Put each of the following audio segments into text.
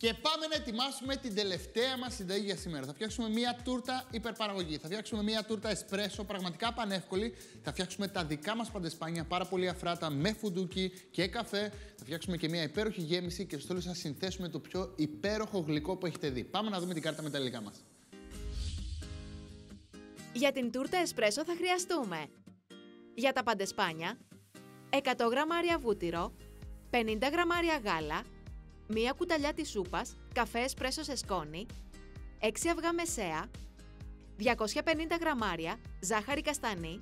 Και πάμε να ετοιμάσουμε την τελευταία μας συνταγή για σήμερα. Θα φτιάξουμε μία τούρτα υπερπαραγωγή. Θα φτιάξουμε μία τούρτα εσπρέσο, πραγματικά πανεύκολη. Θα φτιάξουμε τα δικά μας παντεσπάνια, πάρα πολύ αφράτα, με φουντούκι και καφέ. Θα φτιάξουμε και μία υπέροχη γέμιση και στο τέλος θα συνθέσουμε το πιο υπέροχο γλυκό που έχετε δει. Πάμε να δούμε την κάρτα με τα υλικά μας. Για την τούρτα εσπρέσο θα χρειαστούμε για τα παντεσπάνια 100 γραμμάρια βούτυρο, 50 γραμμάρια γάλα, μία κουταλιά της σούπας, καφέ εσπρέσο σε σκόνη, 6 αυγά μεσαία, 250 γραμμάρια ζάχαρη καστανή,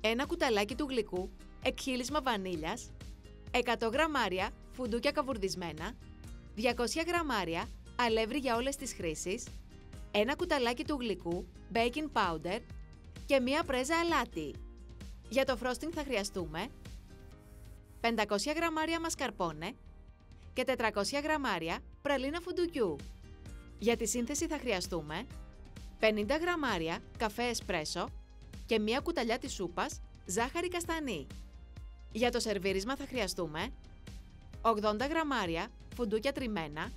ένα κουταλάκι του γλυκού, εκχύλισμα βανίλιας, 100 γραμμάρια φουντούκια καβουρδισμένα, 200 γραμμάρια αλεύρι για όλες τις χρήσεις, ένα κουταλάκι του γλυκού, baking powder και μία πρέζα αλάτι. Για το frosting θα χρειαστούμε 500 γραμμάρια μασκαρπόνε και 400 γραμμάρια πραλίνα φουντουκιού. Για τη σύνθεση θα χρειαστούμε 50 γραμμάρια καφέ εσπρέσο και μία κουταλιά της σούπας ζάχαρη καστανή. Για το σερβίρισμα θα χρειαστούμε 80 γραμμάρια φουντούκια τριμμένα,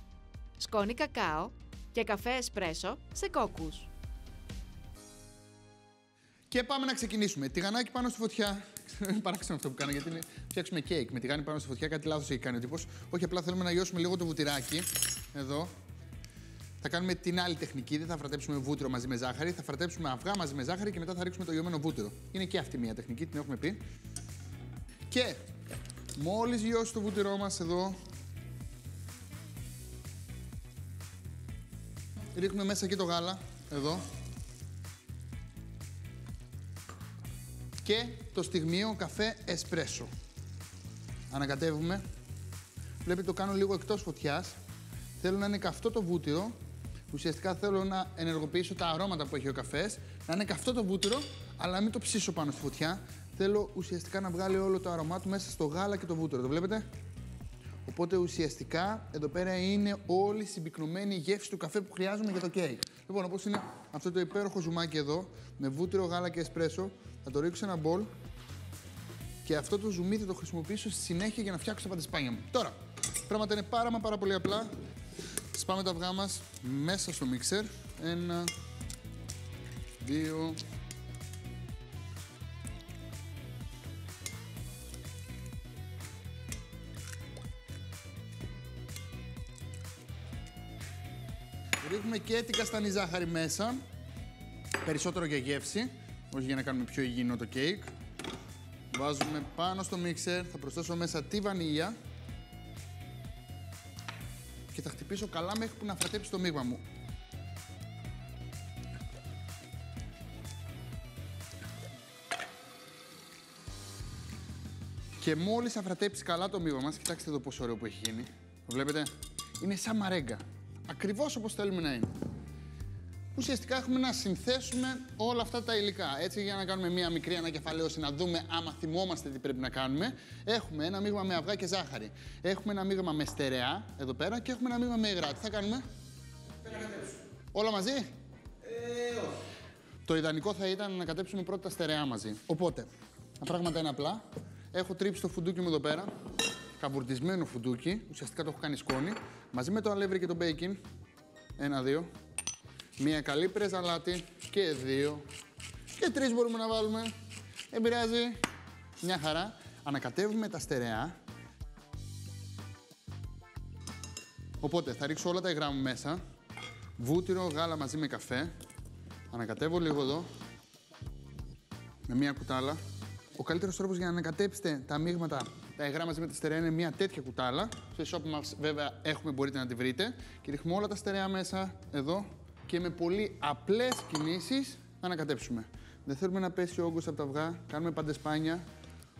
σκόνη κακάο και καφέ εσπρέσο σε κόκκους. Και πάμε να ξεκινήσουμε. Τηγανάκι πάνω στη φωτιά. Είναι παράξενο αυτό που κάνω γιατί είναι φτιάξουμε κέικ με τηγάνι πάνω στη φωτιά. Κάτι λάθος έχει κάνει ο τύπος. Όχι, απλά θέλουμε να λιώσουμε λίγο το βουτυράκι. Εδώ. Θα κάνουμε την άλλη τεχνική. Δεν θα φρατέψουμε βούτυρο μαζί με ζάχαρη. Θα φρατέψουμε αυγά μαζί με ζάχαρη και μετά θα ρίξουμε το λιωμένο βούτυρο. Είναι και αυτή μια τεχνική, την έχουμε πει. Και μόλις λιώσει το βούτυρό μας εδώ. Ρίχνουμε μέσα και το γάλα. Εδώ. Και το στιγμίο καφέ εσπρέσο. Ανακατεύουμε. Βλέπετε το κάνω λίγο εκτός φωτιάς. Θέλω να είναι καυτό το βούτυρο. Ουσιαστικά θέλω να ενεργοποιήσω τα αρώματα που έχει ο καφές. Να είναι καυτό το βούτυρο, αλλά να μην το ψήσω πάνω στη φωτιά. Θέλω ουσιαστικά να βγάλει όλο το αρωμά του μέσα στο γάλα και το βούτυρο. Το βλέπετε; Οπότε ουσιαστικά εδώ πέρα είναι όλη η συμπυκνωμένη γεύση του καφέ που χρειάζομαι για το κέικ. Λοιπόν, όπως είναι αυτό το υπέροχο ζουμάκι εδώ, με βούτυρο, γάλα και εσπρέσο, θα το ρίξω σε ένα μπολ και αυτό το ζουμί θα το χρησιμοποιήσω στη συνέχεια για να φτιάξω τα παντεσπάνια μου. Τώρα, πράγματα είναι πάρα μα πάρα πολύ απλά. Σπάμε τα αυγά μας μέσα στο μίξερ. Ένα, δύο, Ρίχνουμε και την καστανή ζάχαρη μέσα. Περισσότερο για γεύση, όχι για να κάνουμε πιο υγιεινό το κέικ. Βάζουμε πάνω στο μίξερ, θα προσθέσω μέσα τη βανίλια. Και θα χτυπήσω καλά μέχρι που να φρατέψει το μείγμα μου. Και μόλις αφρατέψει καλά το μείγμα μας, κοιτάξτε εδώ πόσο ωραίο που έχει γίνει. Το βλέπετε, είναι σαν μαρέγκα ακριβώς όπως θέλουμε να είναι. Ουσιαστικά έχουμε να συνθέσουμε όλα αυτά τα υλικά. Έτσι, για να κάνουμε μία μικρή ανακεφαλαίωση, να δούμε άμα θυμόμαστε τι πρέπει να κάνουμε. Έχουμε ένα μείγμα με αυγά και ζάχαρη. Έχουμε ένα μείγμα με στερεά εδώ πέρα και έχουμε ένα μείγμα με υγρά. Τι θα κάνουμε, Όλα μαζί, Ε, όχι. Το ιδανικό θα ήταν να κατέψουμε πρώτα τα στερεά μαζί. Οπότε, τα πράγματα είναι απλά. Έχω τρίψει το φουντούκι μου εδώ πέρα καβουρτισμένο φουντούκι, ουσιαστικά το έχω κάνει σκόνη, μαζί με το αλεύρι και το μπέικιν. Ένα, δύο. Μία καλή πρέζα αλάτι και δύο. Και τρεις μπορούμε να βάλουμε. Δεν πειράζει. Μια χαρά. Ανακατεύουμε τα στερεά. Οπότε θα ρίξω όλα τα υγρά μου μέσα. Βούτυρο, γάλα μαζί με καφέ. Ανακατεύω λίγο εδώ. Με μία κουτάλα. Ο καλύτερος τρόπος για να ανακατέψετε τα μείγματα τα υγρά μαζί με τα στερεά είναι μια τέτοια κουτάλα. Στο shop μας βέβαια έχουμε, μπορείτε να τη βρείτε. Και ρίχνουμε όλα τα στερεά μέσα, εδώ. Και με πολύ απλές κινήσεις να ανακατέψουμε. Δεν θέλουμε να πέσει ο όγκος από τα αυγά, κάνουμε παντεσπάνια.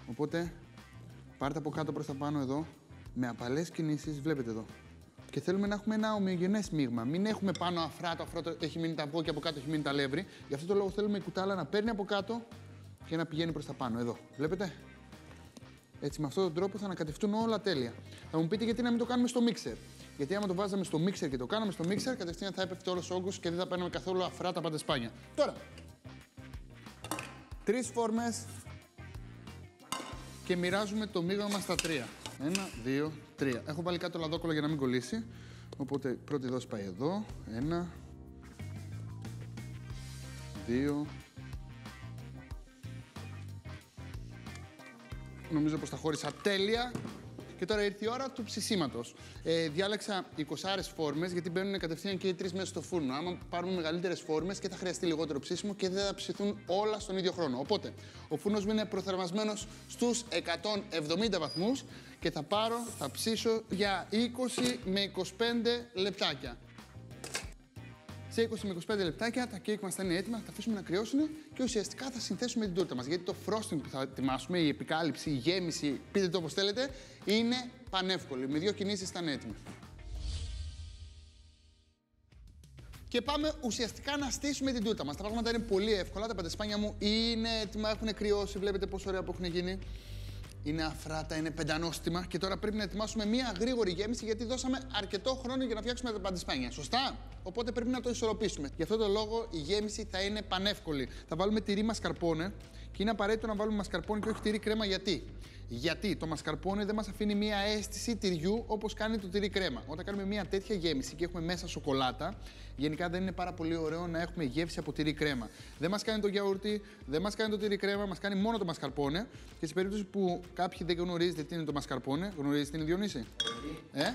Οπότε πάρτε από κάτω προς τα πάνω εδώ, με απαλές κινήσεις, βλέπετε εδώ. Και θέλουμε να έχουμε ένα ομοιογενές μείγμα. Μην έχουμε πάνω αφρά, το αφρά έχει μείνει τα αυγό και από κάτω έχει μείνει τα λεύρη. Γι' αυτό το λόγο θέλουμε η κουτάλα να παίρνει από κάτω και να πηγαίνει προς τα πάνω. Εδώ. Βλέπετε; Έτσι, με αυτόν τον τρόπο θα ανακατευτούν όλα τέλεια. Θα μου πείτε γιατί να μην το κάνουμε στο μίξερ. Γιατί άμα το βάζαμε στο μίξερ και το κάναμε στο μίξερ, κατευθείαν θα έπεφτε όλος ο όγκος και δεν θα παίρνουμε καθόλου αφρά τα παντεσπάνια. Τώρα, τρεις φόρμες και μοιράζουμε το μείγμα μας στα τρία. Ένα, δύο, τρία. Έχω βάλει κάτω λαδόκολο για να μην κολλήσει. Οπότε πρώτη δόση πάει εδώ. Ένα. Δύο. Νομίζω πως τα χώρισα τέλεια. Και τώρα ήρθε η ώρα του ψησίματος. Ε, διάλεξα 20 φόρμες γιατί μπαίνουν κατευθείαν και οι τρεις μέσα στο φούρνο. Άμα πάρουμε μεγαλύτερες φόρμες και θα χρειαστεί λιγότερο ψήσιμο και δεν θα ψηθούν όλα στον ίδιο χρόνο. Οπότε ο φούρνος μου είναι προθερμασμένος στους 170 βαθμούς και θα πάρω, θα ψήσω για 20 με 25 λεπτάκια. Σε 20 με 25 λεπτάκια τα κέικ μας θα είναι έτοιμα, θα τα αφήσουμε να κρυώσουν και ουσιαστικά θα συνθέσουμε την τούρτα μας. Γιατί το frosting που θα ετοιμάσουμε, η επικάλυψη, η γέμιση, πείτε το όπως θέλετε, είναι πανεύκολη. Με δύο κινήσεις θα είναι έτοιμη. Και πάμε ουσιαστικά να στήσουμε την τούρτα μας. Τα πράγματα είναι πολύ εύκολα, τα παντεσπάνια μου είναι έτοιμα, έχουν κρυώσει, βλέπετε πόσο ωραία που έχουν γίνει είναι αφράτα, είναι πεντανόστιμα και τώρα πρέπει να ετοιμάσουμε μία γρήγορη γέμιση γιατί δώσαμε αρκετό χρόνο για να φτιάξουμε τα παντισπάνια. Σωστά; Οπότε πρέπει να το ισορροπήσουμε. Γι' αυτό το λόγο η γέμιση θα είναι πανεύκολη. Θα βάλουμε τυρί μασκαρπόνε και είναι απαραίτητο να βάλουμε μασκαρπόνε και όχι τυρί κρέμα. Γιατί; Γιατί το μασκαρπόνε δεν μας αφήνει μία αίσθηση τυριού όπως κάνει το τυρί κρέμα. Όταν κάνουμε μία τέτοια γέμιση και έχουμε μέσα σοκολάτα, γενικά δεν είναι πάρα πολύ ωραίο να έχουμε γεύση από τυρί κρέμα. Δεν μας κάνει το γιαούρτι, δεν μας κάνει το τυρί κρέμα, μας κάνει μόνο το μασκαρπόνε. Και σε περίπτωση που κάποιοι δεν γνωρίζετε τι είναι το μασκαρπόνε, γνωρίζετε τι είναι Διονύση. Ε; Όχι.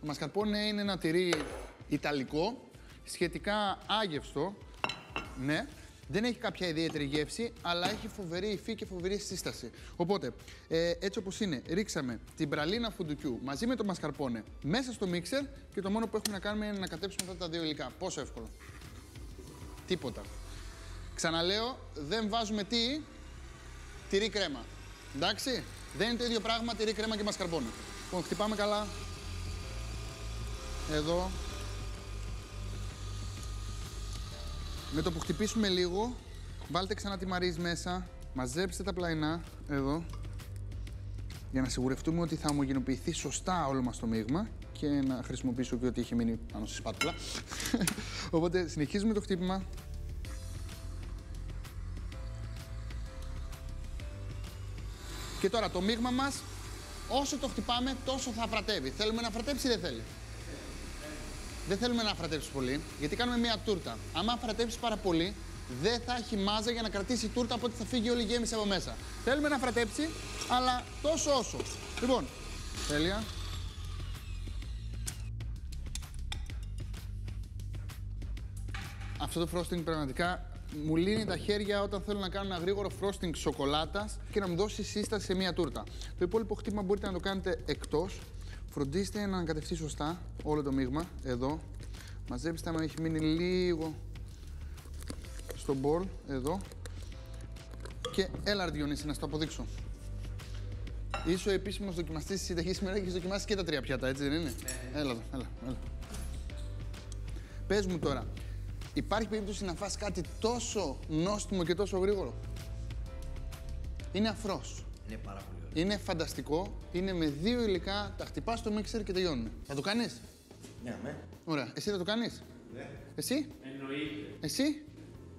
Το μασκαρπόνε είναι ένα τυρί ιταλικό, σχετικά άγευστο. Ναι, δεν έχει κάποια ιδιαίτερη γεύση, αλλά έχει φοβερή υφή και φοβερή σύσταση. Οπότε, ε, έτσι όπως είναι, ρίξαμε την πραλίνα φουντουκιού μαζί με το μασκαρπόνε μέσα στο μίξερ και το μόνο που έχουμε να κάνουμε είναι να κατέψουμε αυτά τα δύο υλικά. Πόσο εύκολο. Τίποτα. Ξαναλέω, δεν βάζουμε τι, τυρί κρέμα. Εντάξει, δεν είναι το ίδιο πράγμα τυρί κρέμα και μασκαρπόνε. Λοιπόν, χτυπάμε καλά. Εδώ, Με το που χτυπήσουμε λίγο, βάλτε ξανά τη μαρίζ μέσα, μαζέψτε τα πλαϊνά εδώ, για να σιγουρευτούμε ότι θα ομογενοποιηθεί σωστά όλο μας το μείγμα και να χρησιμοποιήσω και ό,τι είχε μείνει πάνω στη σπάτουλα. Οπότε συνεχίζουμε το χτύπημα. Και τώρα το μείγμα μας, όσο το χτυπάμε, τόσο θα αφρατεύει. Θέλουμε να αφρατέψει ή δεν θέλει; Δεν θέλουμε να αφρατέψει πολύ, γιατί κάνουμε μια τούρτα. Αν αφρατέψει πάρα πολύ, δεν θα έχει μάζα για να κρατήσει η τούρτα, οπότε θα φύγει όλη η γέμιση από μέσα. Θέλουμε να αφρατέψει, αλλά τόσο όσο. Λοιπόν, τέλεια. Αυτό το frosting πραγματικά μου λύνει τα χέρια όταν θέλω να κάνω ένα γρήγορο frosting σοκολάτας και να μου δώσει σύσταση σε μια τούρτα. Το υπόλοιπο χτύπημα μπορείτε να το κάνετε εκτός Φροντίστε να ανακατευτεί σωστά όλο το μείγμα, εδώ. Μαζέψτε άμα έχει μείνει λίγο στο μπολ, εδώ. Και έλα Διονύση, να σου το αποδείξω. Είσαι ο επίσημος δοκιμαστής της συνταγής σήμερα και έχεις δοκιμάσει και τα τρία πιάτα, έτσι δεν είναι; Ναι. Έλα εδώ, έλα, έλα. Πες μου τώρα, υπάρχει περίπτωση να φας κάτι τόσο νόστιμο και τόσο γρήγορο; Είναι αφρός. Είναι πάρα πολύ είναι φανταστικό. Είναι με δύο υλικά, τα χτυπάς στο μίξερ και τελειώνουν. Θα το κάνεις; Ναι, ναι. Ωραία. Εσύ θα το κάνεις; Ναι. Εσύ; Εννοείται. Εσύ;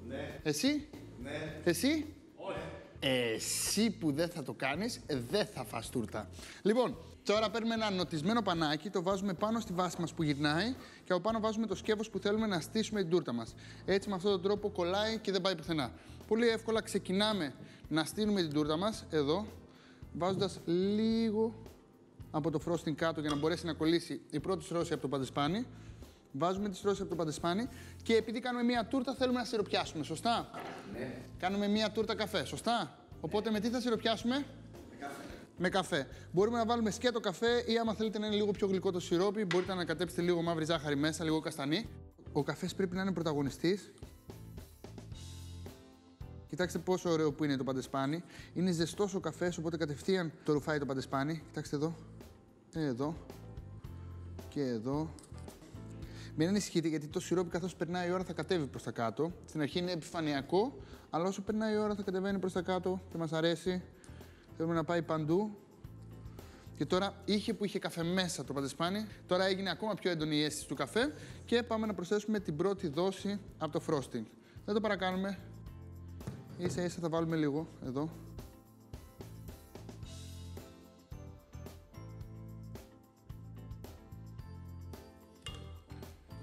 Ναι. Εσύ; Ναι. Εσύ; Όχι. Εσύ που δεν θα το κάνεις, δεν θα φας τούρτα. Λοιπόν, τώρα παίρνουμε ένα νοτισμένο πανάκι, το βάζουμε πάνω στη βάση μας που γυρνάει και από πάνω βάζουμε το σκεύος που θέλουμε να στήσουμε την τούρτα μας. Έτσι με αυτόν τον τρόπο κολλάει και δεν πάει πουθενά. Πολύ εύκολα ξεκινάμε να στείλουμε την τούρτα μας, εδώ, βάζοντας λίγο από το frosting κάτω για να μπορέσει να κολλήσει η πρώτη στρώση από το παντεσπάνι. Βάζουμε τη στρώση από το παντεσπάνι και επειδή κάνουμε μία τούρτα θέλουμε να σιροπιάσουμε, σωστά; Ναι. Κάνουμε μία τούρτα καφέ, σωστά; Οπότε με τι θα σιροπιάσουμε; Με καφέ. Με καφέ. Μπορούμε να βάλουμε σκέτο καφέ ή άμα θέλετε να είναι λίγο πιο γλυκό το σιρόπι, μπορείτε να ανακατέψετε λίγο μαύρη ζάχαρη μέσα, λίγο καστανή. Ο καφές πρέπει να είναι πρωταγωνιστής Κοιτάξτε πόσο ωραίο που είναι το παντεσπάνι. Είναι ζεστός ο καφές, οπότε κατευθείαν το ρουφάει το παντεσπάνι. Κοιτάξτε εδώ. Εδώ. Και εδώ. Μην ανησυχείτε γιατί το σιρόπι καθώς περνάει η ώρα θα κατέβει προς τα κάτω. Στην αρχή είναι επιφανειακό, αλλά όσο περνάει η ώρα θα κατεβαίνει προς τα κάτω και μας αρέσει. Θέλουμε να πάει παντού. Και τώρα είχε που είχε καφέ μέσα το παντεσπάνι, τώρα έγινε ακόμα πιο έντονη η αίσθηση του καφέ και πάμε να προσθέσουμε την πρώτη δόση από το frosting. Δεν το παρακάνουμε, Ίσα ίσα θα βάλουμε λίγο εδώ.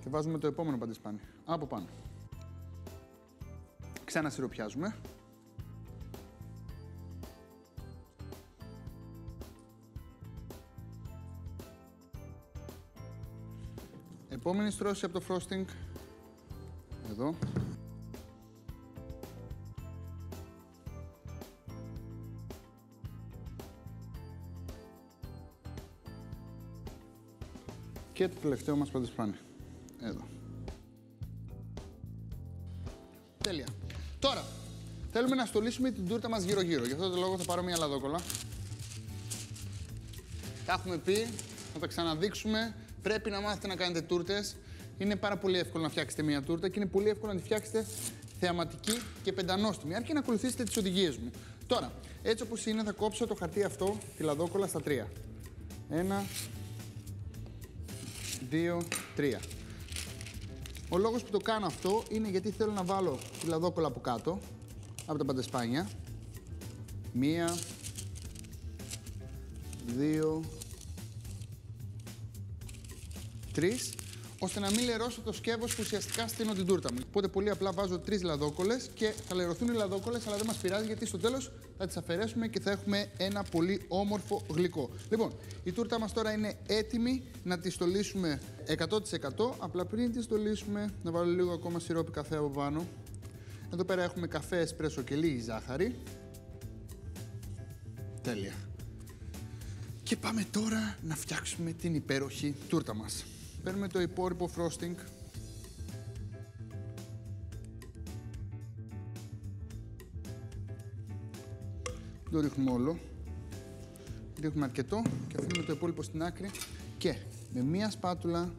Και βάζουμε το επόμενο παντεσπάνι. Από πάνω. Ξανασυρωπιάζουμε. Επόμενη στρώση από το frosting. Εδώ. Και το τελευταίο μας παντεσπάνι. Εδώ. Τέλεια. Τώρα, θέλουμε να στολίσουμε την τούρτα μας γύρω-γύρω. Γι' αυτό το λόγο θα πάρω μια λαδόκολα. Τα έχουμε πει, θα τα ξαναδείξουμε. Πρέπει να μάθετε να κάνετε τούρτες. Είναι πάρα πολύ εύκολο να φτιάξετε μια τούρτα και είναι πολύ εύκολο να τη φτιάξετε θεαματική και πεντανόστιμη. Αρκεί να ακολουθήσετε τις οδηγίες μου. Τώρα, έτσι όπως είναι θα κόψω το χαρτί αυτό, τη λαδόκολα στα τρία. Ένα, δύο, τρία. Ο λόγος που το κάνω αυτό είναι γιατί θέλω να βάλω τη λαδόκολα από κάτω, από τα παντεσπάνια. Μία, δύο, τρεις, ώστε να μην λερώσω το σκεύος που ουσιαστικά στείνω την τούρτα μου. Οπότε πολύ απλά βάζω τρεις λαδόκολες και θα λερωθούν οι λαδόκολες, αλλά δεν μας πειράζει γιατί στο τέλος θα τις αφαιρέσουμε και θα έχουμε ένα πολύ όμορφο γλυκό. Λοιπόν, η τούρτα μας τώρα είναι έτοιμη να τη στολίσουμε 100%. Απλά πριν τη στολίσουμε, να βάλω λίγο ακόμα σιρόπι καφέ από πάνω. Εδώ πέρα έχουμε καφέ, εσπρέσο και λίγη ζάχαρη. Τέλεια. Και πάμε τώρα να φτιάξουμε την υπέροχη τούρτα μας. Παίρνουμε το υπόλοιπο frosting. Το ρίχνουμε όλο. Ρίχνουμε αρκετό και αφήνουμε το υπόλοιπο στην άκρη. Και με μία σπάτουλα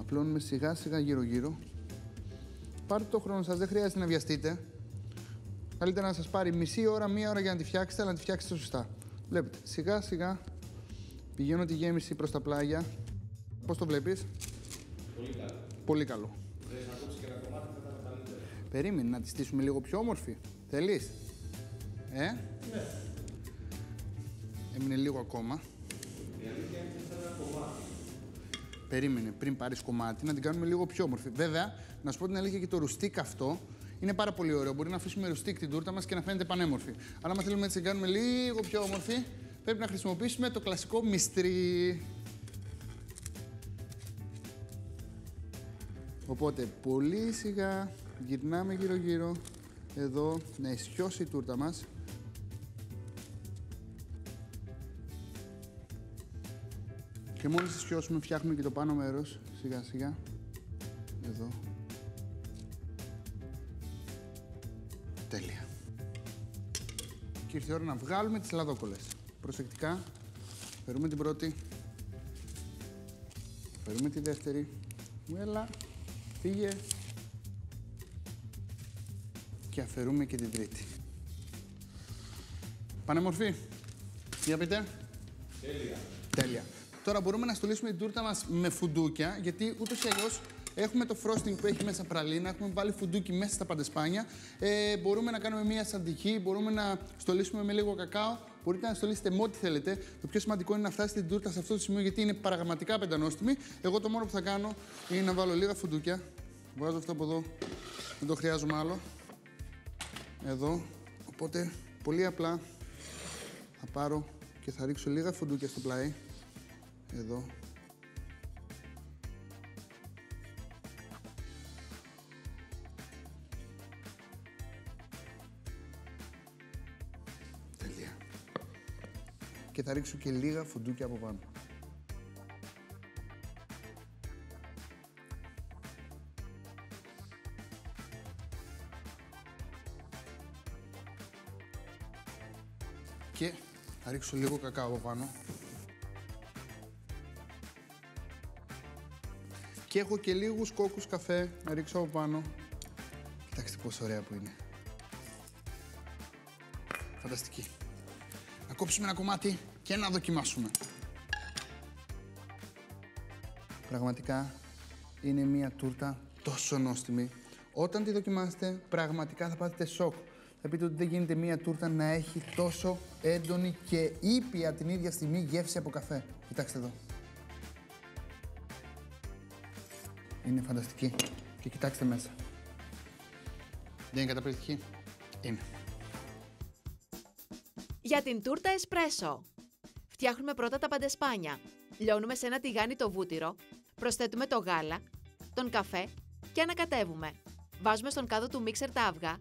απλώνουμε σιγά σιγά γύρω γύρω. Πάρτε το χρόνο σας, δεν χρειάζεται να βιαστείτε. Καλύτερα να σας πάρει μισή ώρα, μία ώρα για να τη φτιάξετε, αλλά να τη φτιάξετε σωστά. Βλέπετε, σιγά σιγά πηγαίνω τη γέμιση προς τα πλάγια. Πώς το βλέπεις; Πολύ καλό. Πολύ καλό. Θες να κόψεις και ένα κομμάτι θα ήταν καλύτερο. Περίμενε να τη στήσουμε λίγο πιο όμορφη. Θέλεις; Ε; Ναι. Έμεινε λίγο ακόμα. Η αλήθεια είναι ότι θέλω ένα κομμάτι. Περίμενε πριν πάρεις κομμάτι να την κάνουμε λίγο πιο όμορφη. Βέβαια, να σου πω την αλήθεια και το ρουστίκ αυτό είναι πάρα πολύ ωραίο. Μπορεί να αφήσουμε ρουστίκ την τούρτα μας και να φαίνεται πανέμορφη. Αλλά αν θέλουμε έτσι να την κάνουμε λίγο πιο όμορφη, πρέπει να χρησιμοποιήσουμε το κλασικό μυστρί. Οπότε πολύ σιγά γυρνάμε γύρω-γύρω εδώ να ισιώσει η τούρτα μας. Και μόλις ισιώσουμε φτιάχνουμε και το πάνω μέρος σιγά σιγά. Εδώ. Τέλεια. Και ήρθε η ώρα να βγάλουμε τις λαδόκολες. Προσεκτικά. Φέρουμε την πρώτη. Φέρουμε τη δεύτερη. Μου έλα. Φύγε. Και αφαιρούμε και την τρίτη. Πανέμορφη. Για πείτε. Τέλεια. Τέλεια. Τώρα μπορούμε να στολίσουμε την τούρτα μας με φουντούκια, γιατί ούτως ή αλλιώς έχουμε το frosting που έχει μέσα πραλίνα, έχουμε βάλει φουντούκι μέσα στα παντεσπάνια. Ε, μπορούμε να κάνουμε μία σαντική, μπορούμε να στολίσουμε με λίγο κακάο, μπορείτε να στολίσετε με ό,τι θέλετε. Το πιο σημαντικό είναι να φτάσετε την τούρτα σε αυτό το σημείο, γιατί είναι πραγματικά πεντανόστιμη. Εγώ το μόνο που θα κάνω είναι να βάλω λίγα φουντούκια. Βάζω αυτό από εδώ, δεν το χρειάζομαι άλλο. Εδώ. Οπότε, πολύ απλά θα πάρω και θα ρίξω λίγα φουντούκια στο πλάι. Εδώ. Τελεία. Και θα ρίξω και λίγα φουντούκια από πάνω. Και θα ρίξω λίγο κακάο από πάνω. Και έχω και λίγους κόκκους καφέ να ρίξω από πάνω. Κοιτάξτε πόσο ωραία που είναι. Φανταστική. Να κόψουμε ένα κομμάτι και να δοκιμάσουμε. Πραγματικά είναι μια τούρτα τόσο νόστιμη. Όταν τη δοκιμάσετε, πραγματικά θα πάθετε σοκ. Θα πείτε ότι δεν γίνεται μια τούρτα να έχει τόσο έντονη και ήπια την ίδια στιγμή γεύση από καφέ. Κοιτάξτε εδώ. Είναι φανταστική. Και κοιτάξτε μέσα. Δεν είναι καταπληκτική. Είναι. Για την τούρτα εσπρέσο. Φτιάχνουμε πρώτα τα παντεσπάνια. Λιώνουμε σε ένα τηγάνι το βούτυρο, προσθέτουμε το γάλα, τον καφέ και ανακατεύουμε. Βάζουμε στον κάδο του μίξερ τα αυγά,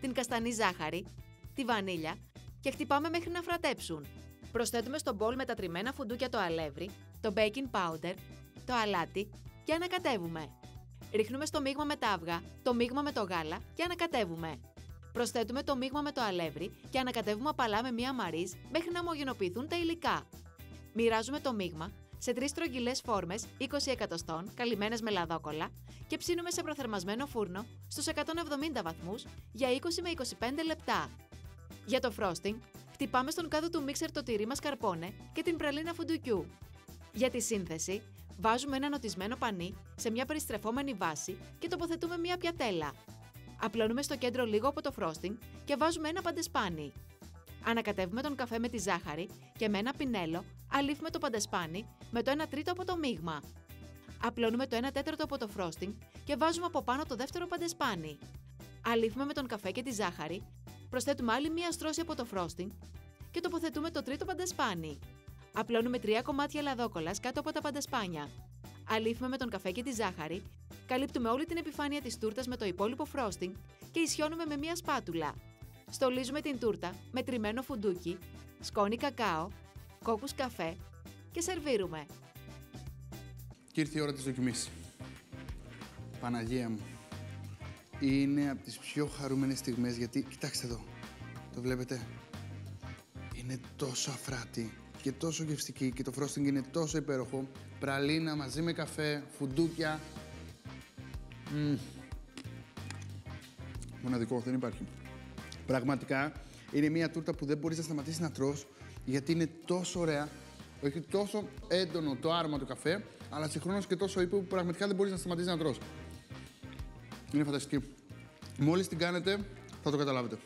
την καστανή ζάχαρη, τη βανίλια και χτυπάμε μέχρι να φρατέψουν. Προσθέτουμε στο μπολ με τα τριμμένα φουντούκια το αλεύρι, το baking powder, το αλάτι και ανακατεύουμε. Ρίχνουμε στο μείγμα με τα αυγά, το μείγμα με το γάλα και ανακατεύουμε. Προσθέτουμε το μείγμα με το αλεύρι και ανακατεύουμε απαλά με μία μαρίζ μέχρι να ομογενοποιηθούν τα υλικά. Μοιράζουμε το μείγμα σε τρεις στρογγυλές φόρμες 20 εκατοστών, καλυμμένες με λαδόκολλα και ψήνουμε σε προθερμασμένο φούρνο στους 170 βαθμούς για 20 με 25 λεπτά. Για το frosting, χτυπάμε στον κάδο του μίξερ το τυρί μασκαρπόνε και την πραλίνα φουντουκιού. Για τη σύνθεση, βάζουμε ένα νοτισμένο πανί σε μια περιστρεφόμενη βάση και τοποθετούμε μια πιατέλα. Απλώνουμε στο κέντρο λίγο από το frosting και βάζουμε ένα παντεσπάνι. Ανακατεύουμε τον καφέ με τη ζάχαρη και με ένα πινέλο αλήφουμε το παντεσπάνι με το 1 τρίτο από το μείγμα. Απλώνουμε το 1 τέταρτο από το frosting και βάζουμε από πάνω το δεύτερο παντεσπάνι. Αλήφουμε με τον καφέ και τη ζάχαρη, προσθέτουμε άλλη μία στρώση από το frosting και τοποθετούμε το τρίτο παντεσπάνι. Απλώνουμε τρία κομμάτια λαδόκολλα κάτω από τα παντεσπάνια. Αλήφουμε με τον καφέ και τη ζάχαρη, καλύπτουμε όλη την επιφάνεια της τούρτας με το υπόλοιπο frosting και ισιώνουμε με μία σπάτουλα. Στολίζουμε την τούρτα με τριμμένο φουντούκι, σκόνη κακάο, κόκκους καφέ και σερβίρουμε. Και ήρθε η ώρα της δοκιμής. Παναγία μου. Είναι από τις πιο χαρούμενες στιγμές γιατί, κοιτάξτε εδώ, το βλέπετε. Είναι τόσο αφράτη και τόσο γευστική και το frosting είναι τόσο υπέροχο. Πραλίνα μαζί με καφέ, φουντούκια. Μμμ. Μοναδικό, δεν υπάρχει. Πραγματικά είναι μια τούρτα που δεν μπορείς να σταματήσεις να τρως γιατί είναι τόσο ωραία. Έχει τόσο έντονο το άρωμα του καφέ, αλλά συγχρόνως και τόσο ύπο που πραγματικά δεν μπορείς να σταματήσεις να τρως. Είναι φανταστική. Μόλις την κάνετε, θα το καταλάβετε.